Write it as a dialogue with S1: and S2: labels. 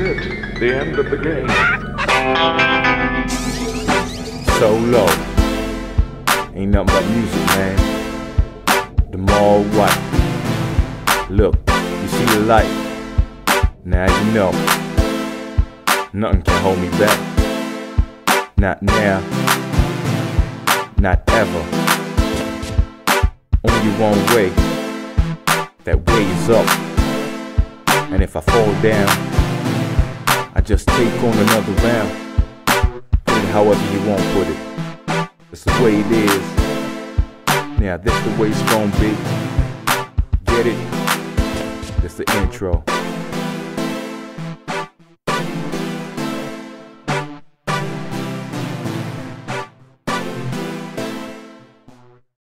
S1: end of the game.
S2: So low. Ain't nothing but music, man. The mall white. Look, you see the light. Now you know. Nothing can hold me back. Not now. Not ever. Only one way. That way is up. And if I fall down, just take on another round. However you want put it. It's the way it is. Now this the way it's gonna be. Get it? It's the intro.